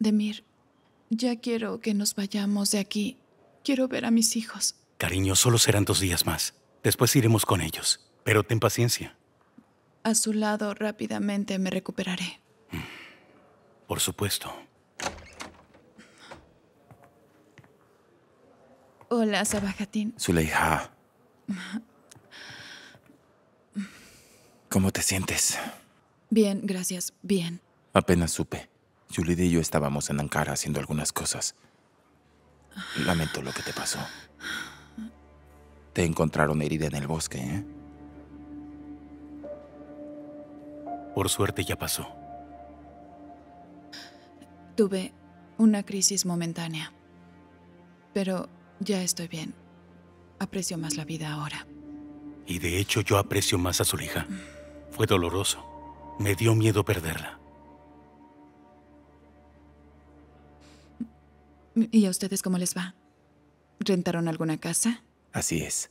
Demir, ya quiero que nos vayamos de aquí. Quiero ver a mis hijos. Cariño, solo serán dos días más. Después iremos con ellos. Pero ten paciencia. A su lado rápidamente me recuperaré. Por supuesto. Hola, Sabajatín. Zuleija. ¿Cómo te sientes? Bien, gracias. Bien. Apenas supe. Yulide y yo estábamos en Ankara haciendo algunas cosas. Lamento lo que te pasó. Te encontraron herida en el bosque, ¿eh? Por suerte ya pasó. Tuve una crisis momentánea. Pero ya estoy bien. Aprecio más la vida ahora. Y de hecho yo aprecio más a su hija. Fue doloroso. Me dio miedo perderla. ¿Y a ustedes cómo les va? ¿Rentaron alguna casa? Así es.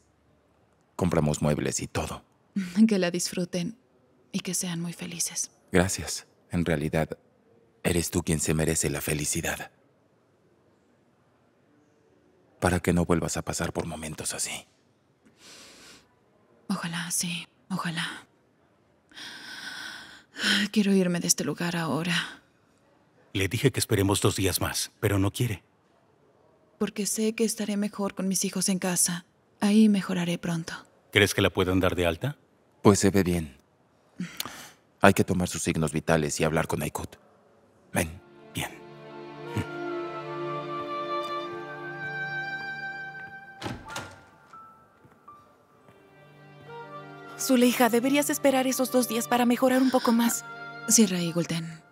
Compramos muebles y todo. Que la disfruten y que sean muy felices. Gracias. En realidad, eres tú quien se merece la felicidad. Para que no vuelvas a pasar por momentos así. Ojalá, sí, ojalá. Quiero irme de este lugar ahora. Le dije que esperemos dos días más, pero no quiere. Porque sé que estaré mejor con mis hijos en casa. Ahí mejoraré pronto. ¿Crees que la puedan dar de alta? Pues se ve bien. Hay que tomar sus signos vitales y hablar con Aikut. Ven. Bien. Zuleija, deberías esperar esos dos días para mejorar un poco más. Cierra ahí, Gulten.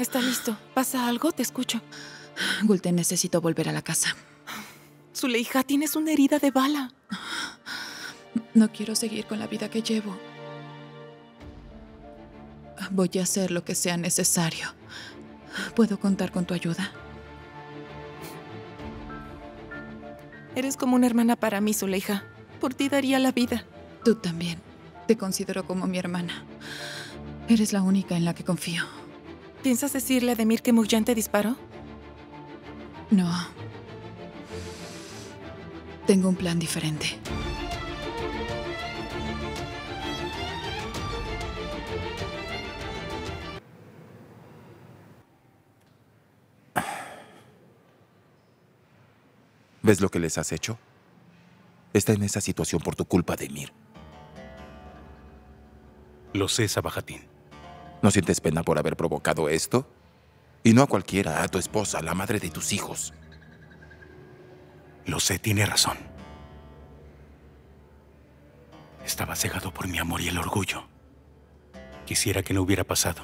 Está listo. ¿Pasa algo? Te escucho. Gulten, necesito volver a la casa. Zuleija, tienes una herida de bala. No quiero seguir con la vida que llevo. Voy a hacer lo que sea necesario. ¿Puedo contar con tu ayuda? Eres como una hermana para mí, Zuleija. Por ti daría la vida. Tú también. Te considero como mi hermana. Eres la única en la que confío. ¿Piensas decirle a Demir que Mugyan te disparó? No. Tengo un plan diferente. ¿Ves lo que les has hecho? Está en esa situación por tu culpa, Demir. Lo sé, Sabajatín. ¿No sientes pena por haber provocado esto? Y no a cualquiera, a tu esposa, la madre de tus hijos. Lo sé, tiene razón. Estaba cegado por mi amor y el orgullo. Quisiera que no hubiera pasado.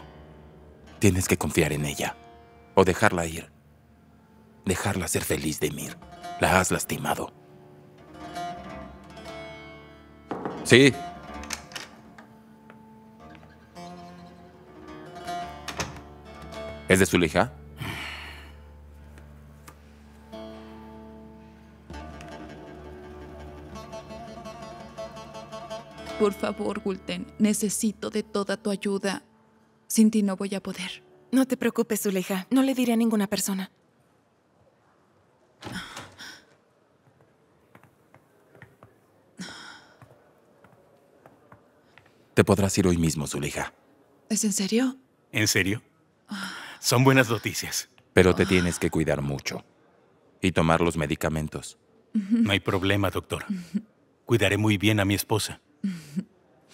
Tienes que confiar en ella. O dejarla ir. Dejarla ser feliz, Demir. La has lastimado. Sí. ¿Es de su hija? Por favor, Gulten, necesito de toda tu ayuda. Sin ti no voy a poder. No te preocupes, Zuleija. No le diré a ninguna persona. Te podrás ir hoy mismo, Zuleija. ¿Es en serio? ¿En serio? Son buenas noticias. Pero te tienes que cuidar mucho. Y tomar los medicamentos. No hay problema, doctor. Cuidaré muy bien a mi esposa.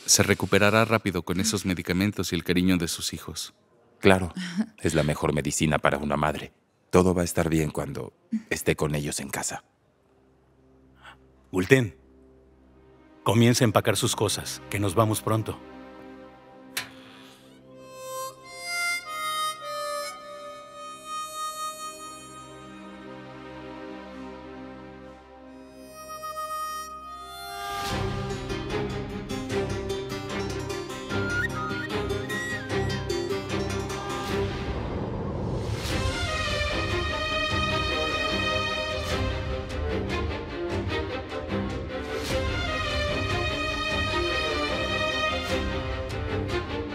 Se recuperará rápido con esos medicamentos y el cariño de sus hijos. Claro, es la mejor medicina para una madre. Todo va a estar bien cuando esté con ellos en casa. Gulten, comienza a empacar sus cosas, que nos vamos pronto.